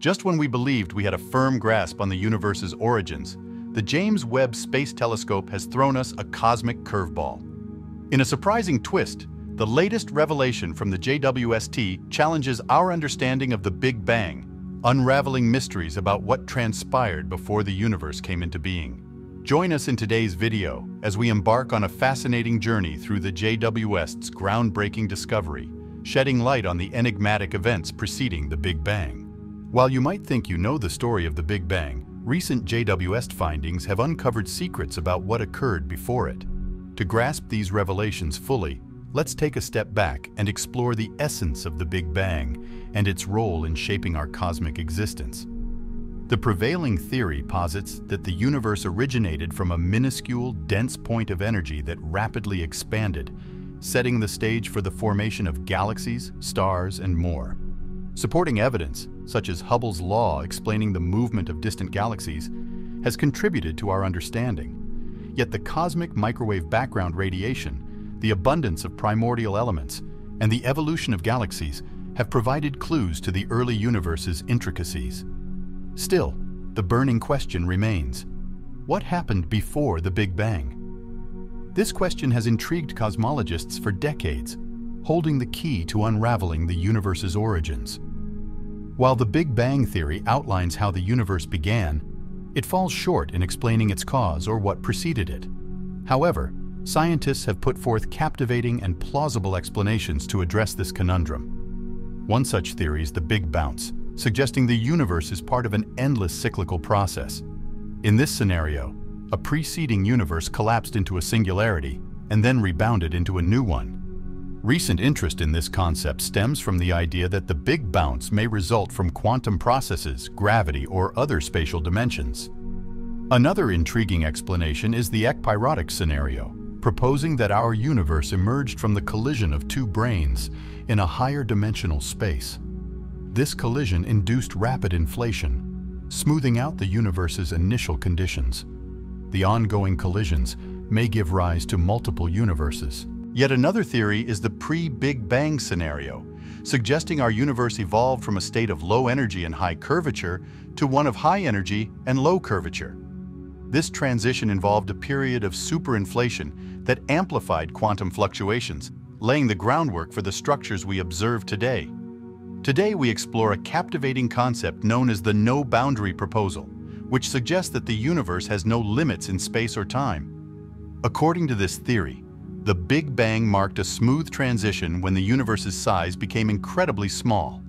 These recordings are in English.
Just when we believed we had a firm grasp on the universe's origins, the James Webb Space Telescope has thrown us a cosmic curveball. In a surprising twist, the latest revelation from the JWST challenges our understanding of the Big Bang, unraveling mysteries about what transpired before the universe came into being. Join us in today's video as we embark on a fascinating journey through the JWST's groundbreaking discovery, shedding light on the enigmatic events preceding the Big Bang. While you might think you know the story of the Big Bang, recent JWST findings have uncovered secrets about what occurred before it. To grasp these revelations fully, let's take a step back and explore the essence of the Big Bang and its role in shaping our cosmic existence. The prevailing theory posits that the universe originated from a minuscule, dense point of energy that rapidly expanded, setting the stage for the formation of galaxies, stars, and more. Supporting evidence, such as Hubble's law explaining the movement of distant galaxies, has contributed to our understanding. Yet the cosmic microwave background radiation, the abundance of primordial elements, and the evolution of galaxies have provided clues to the early universe's intricacies. Still, the burning question remains. What happened before the Big Bang? This question has intrigued cosmologists for decades, holding the key to unraveling the universe's origins. While the Big Bang Theory outlines how the universe began, it falls short in explaining its cause or what preceded it. However, scientists have put forth captivating and plausible explanations to address this conundrum. One such theory is the Big Bounce, suggesting the universe is part of an endless cyclical process. In this scenario, a preceding universe collapsed into a singularity and then rebounded into a new one. Recent interest in this concept stems from the idea that the Big Bounce may result from quantum processes, gravity, or other spatial dimensions. Another intriguing explanation is the ekpyrotic scenario, proposing that our universe emerged from the collision of two branes in a higher dimensional space. This collision induced rapid inflation, smoothing out the universe's initial conditions. The ongoing collisions may give rise to multiple universes, Yet another theory is the pre-Big Bang scenario, suggesting our universe evolved from a state of low energy and high curvature to one of high energy and low curvature. This transition involved a period of superinflation that amplified quantum fluctuations, laying the groundwork for the structures we observe today. Today we explore a captivating concept known as the no-boundary proposal, which suggests that the universe has no limits in space or time. According to this theory, the Big Bang marked a smooth transition when the universe's size became incredibly small.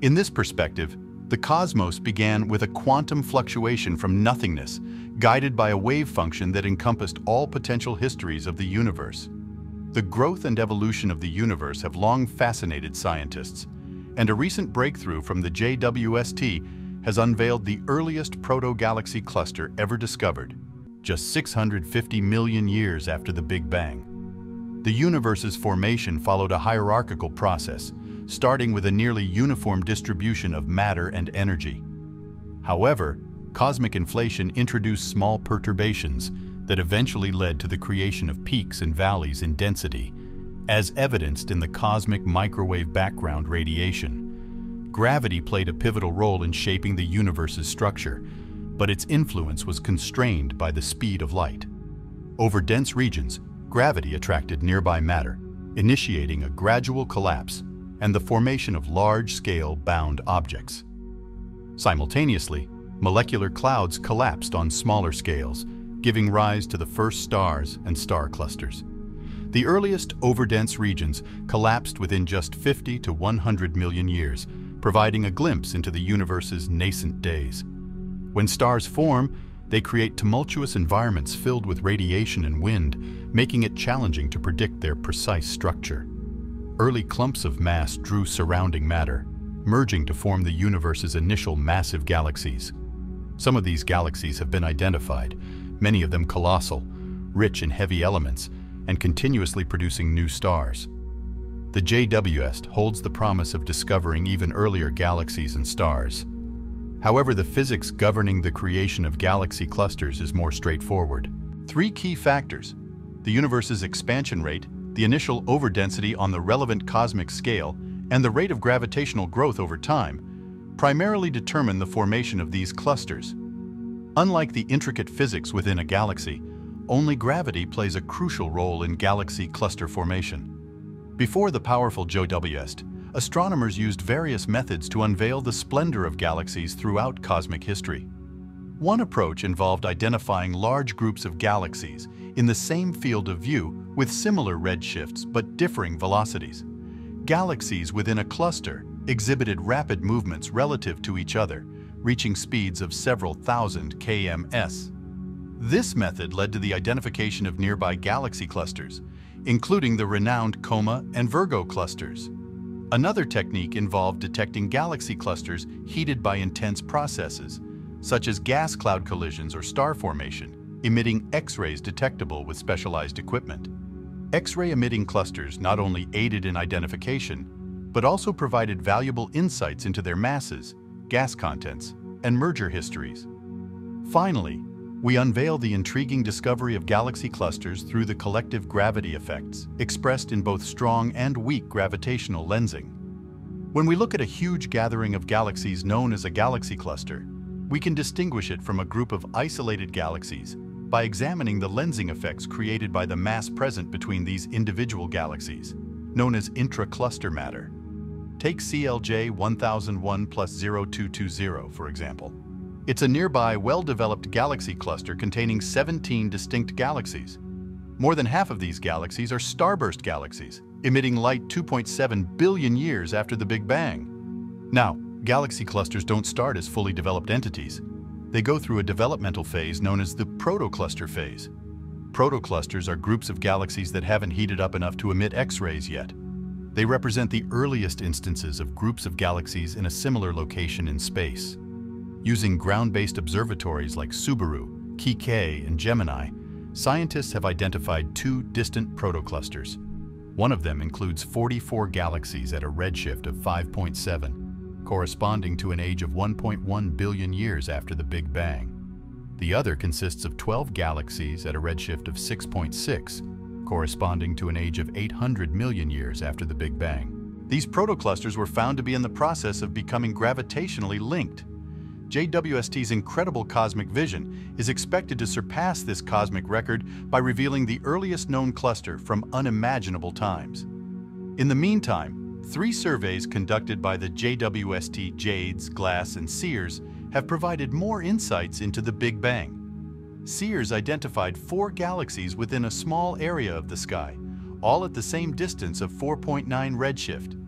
In this perspective, the cosmos began with a quantum fluctuation from nothingness, guided by a wave function that encompassed all potential histories of the universe. The growth and evolution of the universe have long fascinated scientists, and a recent breakthrough from the JWST has unveiled the earliest proto-galaxy cluster ever discovered, just 650 million years after the Big Bang. The universe's formation followed a hierarchical process, starting with a nearly uniform distribution of matter and energy. However, cosmic inflation introduced small perturbations that eventually led to the creation of peaks and valleys in density, as evidenced in the cosmic microwave background radiation. Gravity played a pivotal role in shaping the universe's structure, but its influence was constrained by the speed of light. Over dense regions, gravity attracted nearby matter, initiating a gradual collapse and the formation of large-scale bound objects. Simultaneously, molecular clouds collapsed on smaller scales, giving rise to the first stars and star clusters. The earliest overdense regions collapsed within just 50 to 100 million years, providing a glimpse into the universe's nascent days. When stars form, they create tumultuous environments filled with radiation and wind, making it challenging to predict their precise structure. Early clumps of mass drew surrounding matter, merging to form the universe's initial massive galaxies. Some of these galaxies have been identified, many of them colossal, rich in heavy elements, and continuously producing new stars. The JWST holds the promise of discovering even earlier galaxies and stars, However, the physics governing the creation of galaxy clusters is more straightforward. Three key factors, the universe's expansion rate, the initial overdensity on the relevant cosmic scale, and the rate of gravitational growth over time, primarily determine the formation of these clusters. Unlike the intricate physics within a galaxy, only gravity plays a crucial role in galaxy cluster formation. Before the powerful JWST, astronomers used various methods to unveil the splendor of galaxies throughout cosmic history. One approach involved identifying large groups of galaxies in the same field of view with similar redshifts but differing velocities. Galaxies within a cluster exhibited rapid movements relative to each other, reaching speeds of several thousand kms. This method led to the identification of nearby galaxy clusters, including the renowned Coma and Virgo clusters. Another technique involved detecting galaxy clusters heated by intense processes, such as gas cloud collisions or star formation, emitting X-rays detectable with specialized equipment. X-ray emitting clusters not only aided in identification, but also provided valuable insights into their masses, gas contents, and merger histories. Finally, we unveil the intriguing discovery of galaxy clusters through the collective gravity effects, expressed in both strong and weak gravitational lensing. When we look at a huge gathering of galaxies known as a galaxy cluster, we can distinguish it from a group of isolated galaxies by examining the lensing effects created by the mass present between these individual galaxies, known as intra-cluster matter. Take CLJ 1001 plus 0220, for example. It's a nearby, well-developed galaxy cluster containing 17 distinct galaxies. More than half of these galaxies are starburst galaxies, emitting light 2.7 billion years after the Big Bang. Now, galaxy clusters don't start as fully developed entities. They go through a developmental phase known as the protocluster phase. Protoclusters are groups of galaxies that haven't heated up enough to emit X-rays yet. They represent the earliest instances of groups of galaxies in a similar location in space. Using ground-based observatories like Subaru, Keck, and Gemini, scientists have identified two distant protoclusters. One of them includes 44 galaxies at a redshift of 5.7, corresponding to an age of 1.1 billion years after the Big Bang. The other consists of 12 galaxies at a redshift of 6.6, corresponding to an age of 800 million years after the Big Bang. These protoclusters were found to be in the process of becoming gravitationally linked. JWST's incredible cosmic vision is expected to surpass this cosmic record by revealing the earliest known cluster from unimaginable times. In the meantime, Three surveys conducted by the JWST JADES, GLASS, and CEERS have provided more insights into the Big Bang. CEERS identified four galaxies within a small area of the sky, all at the same distance of 4.9 redshift.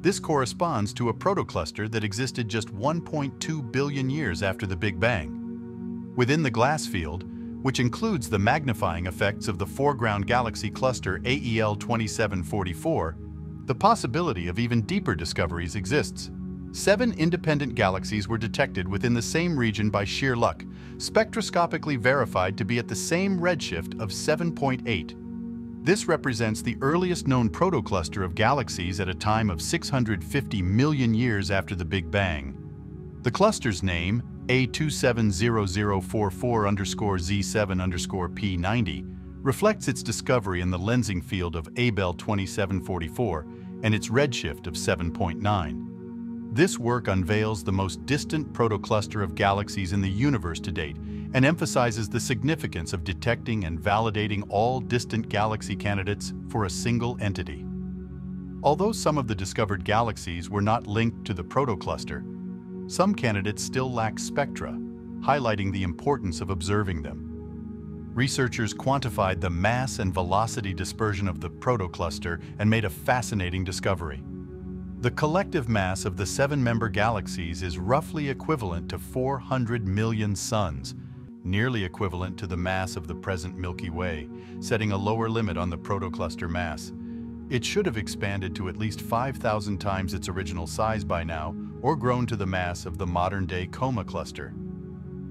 This corresponds to a protocluster that existed just 1.2 billion years after the Big Bang. Within the GLASS field, which includes the magnifying effects of the foreground galaxy cluster Abell 2744, the possibility of even deeper discoveries exists. Seven independent galaxies were detected within the same region by sheer luck, spectroscopically verified to be at the same redshift of 7.8. This represents the earliest known protocluster of galaxies at a time of 650 million years after the Big Bang. The cluster's name, A270044 underscore Z7 underscore P90, reflects its discovery in the lensing field of Abell 2744 and its redshift of 7.9. This work unveils the most distant protocluster of galaxies in the universe to date and emphasizes the significance of detecting and validating all distant galaxy candidates for a single entity. Although some of the discovered galaxies were not linked to the protocluster, some candidates still lack spectra, highlighting the importance of observing them researchers quantified the mass and velocity dispersion of the protocluster and made a fascinating discovery. The collective mass of the seven-member galaxies is roughly equivalent to 400 million suns, nearly equivalent to the mass of the present Milky Way, setting a lower limit on the protocluster mass. It should have expanded to at least 5,000 times its original size by now, or grown to the mass of the modern-day Coma cluster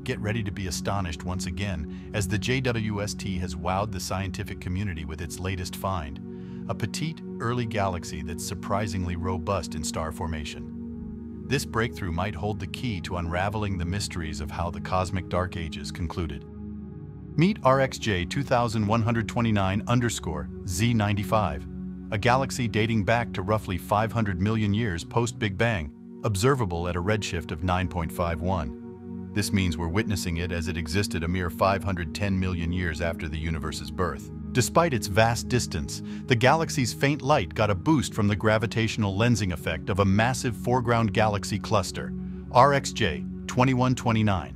get ready to be astonished once again as the JWST has wowed the scientific community with its latest find, a petite, early galaxy that's surprisingly robust in star formation. This breakthrough might hold the key to unraveling the mysteries of how the cosmic dark ages concluded. Meet RxJ 2129 underscore Z95, a galaxy dating back to roughly 500 million years post-Big Bang observable at a redshift of 9.51. This means we're witnessing it as it existed a mere 510 million years after the universe's birth. Despite its vast distance, the galaxy's faint light got a boost from the gravitational lensing effect of a massive foreground galaxy cluster, RxJ 2129,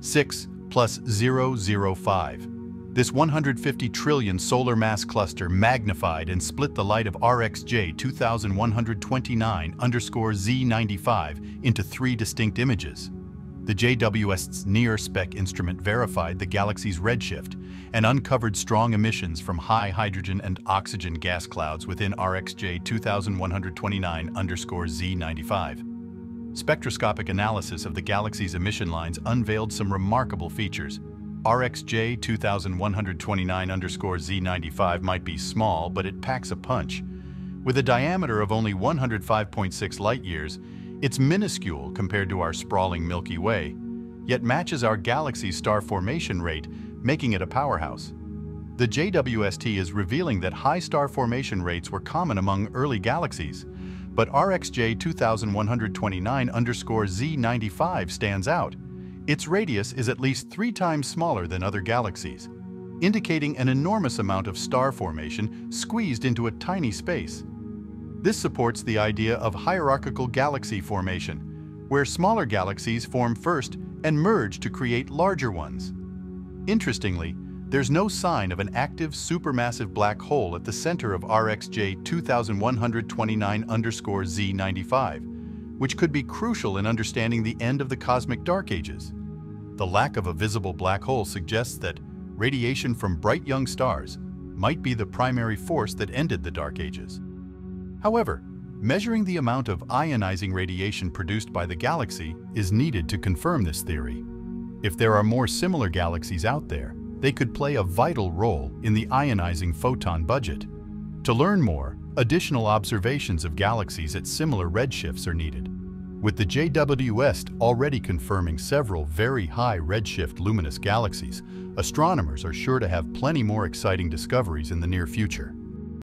6 plus 005. This 150 trillion solar mass cluster magnified and split the light of RxJ 2129 underscore Z95 into three distinct images. The JWST's NIRSpec instrument verified the galaxy's redshift and uncovered strong emissions from high hydrogen and oxygen gas clouds within RxJ 2129-Z95. Spectroscopic analysis of the galaxy's emission lines unveiled some remarkable features, RxJ 2129-Z95 might be small, but it packs a punch. With a diameter of only 105.6 light-years, it's minuscule compared to our sprawling Milky Way, yet matches our galaxy's star formation rate, making it a powerhouse. The JWST is revealing that high star formation rates were common among early galaxies, but RxJ 2129 underscore Z95 stands out. Its radius is at least three times smaller than other galaxies, indicating an enormous amount of star formation squeezed into a tiny space. This supports the idea of hierarchical galaxy formation, where smaller galaxies form first and merge to create larger ones. Interestingly, there's no sign of an active supermassive black hole at the center of RxJ 2129 Z95, which could be crucial in understanding the end of the cosmic dark ages. The lack of a visible black hole suggests that radiation from bright young stars might be the primary force that ended the Dark Ages. However, measuring the amount of ionizing radiation produced by the galaxy is needed to confirm this theory. If there are more similar galaxies out there, they could play a vital role in the ionizing photon budget. To learn more, additional observations of galaxies at similar redshifts are needed. With the JWST already confirming several very high redshift luminous galaxies, astronomers are sure to have plenty more exciting discoveries in the near future.